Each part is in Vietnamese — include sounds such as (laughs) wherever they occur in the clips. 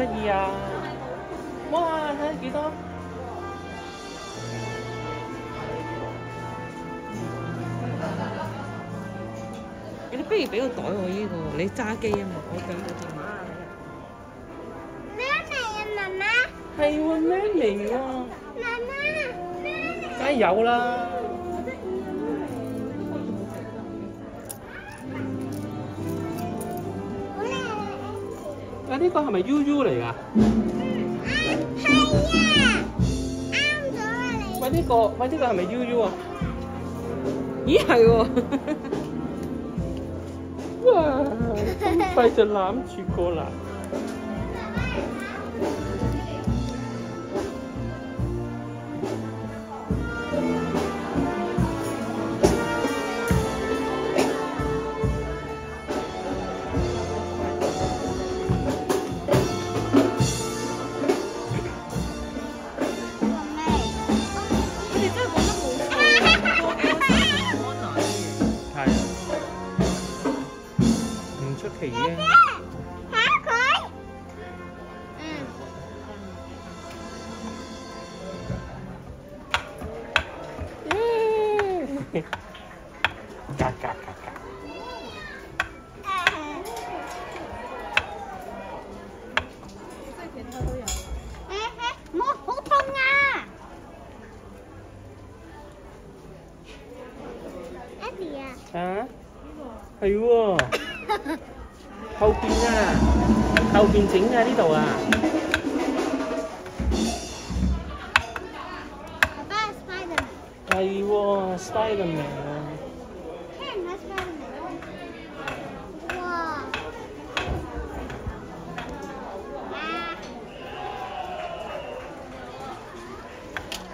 得意啊！哇，睇下幾多？你不如俾個袋我呢、個，你揸機啊嘛，我講個電話。咩嚟啊，媽媽？係喎，咩嚟喎？媽媽？梗係有啦。啊，呢个系咪 U U 嚟㗎？啊，系啊，啱咗啊你。喂，呢、个喂呢、个系咪 U U 啊？咦系喎！哇，咁快就揽住个啦！ khỉ hả khỉ? Ừ. Yeah. cà cà cà cà. À, hay quá. (laughs) 后边啊，后边整啊呢度啊，爸爸系 Spiderman，系喎，Spiderman 啊，听唔系 Spiderman。哇！啊！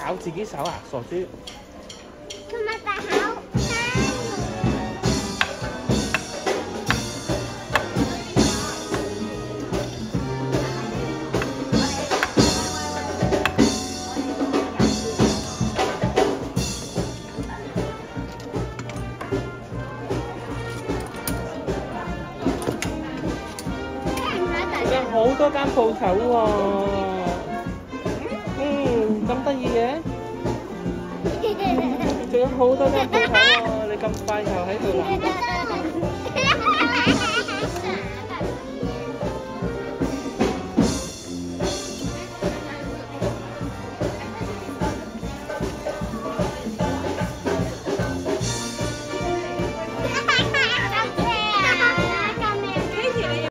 咬自己手啊，傻猪！ 好多間鋪頭喎，嗯，咁得意嘅，仲有好多間鋪頭喎，你咁快就喺度啦。